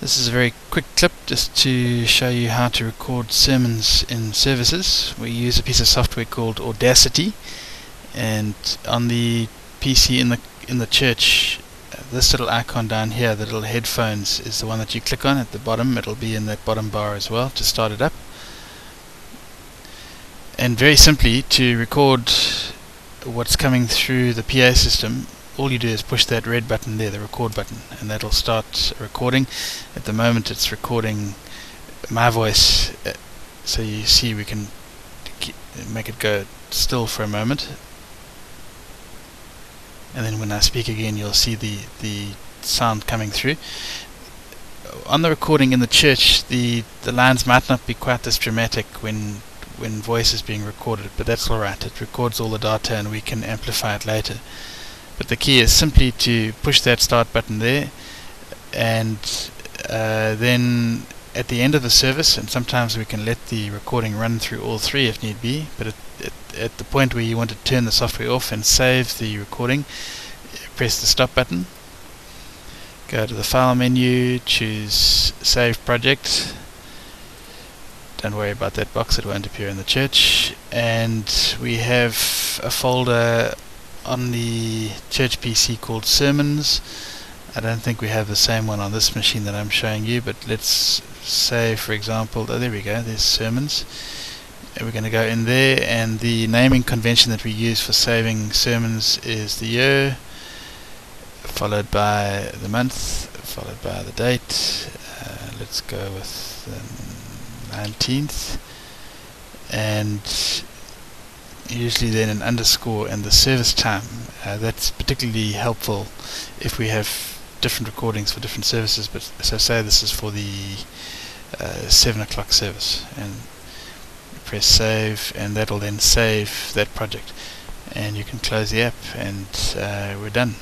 This is a very quick clip just to show you how to record sermons in services. We use a piece of software called Audacity and on the PC in the in the church uh, this little icon down here, the little headphones is the one that you click on at the bottom. It'll be in that bottom bar as well to start it up. And very simply to record what's coming through the PA system all you do is push that red button there, the record button, and that'll start recording. At the moment it's recording my voice, uh, so you see we can make it go still for a moment. And then when I speak again you'll see the, the sound coming through. On the recording in the church, the, the lines might not be quite this dramatic when when voice is being recorded, but that's alright. It records all the data and we can amplify it later but the key is simply to push that start button there. And uh, then at the end of the service and sometimes we can let the recording run through all three if need be but at, at, at the point where you want to turn the software off and save the recording press the stop button. Go to the file menu choose save project. Don't worry about that box it won't appear in the church. And we have a folder on the church PC called Sermons. I don't think we have the same one on this machine that I'm showing you, but let's say, for example, oh, there we go, there's Sermons. And we're going to go in there, and the naming convention that we use for saving sermons is the year, followed by the month, followed by the date. Uh, let's go with the 19th. And usually then an underscore and the service time. Uh, that's particularly helpful if we have different recordings for different services. But so say this is for the uh, seven o'clock service, and press save, and that'll then save that project, and you can close the app, and uh, we're done.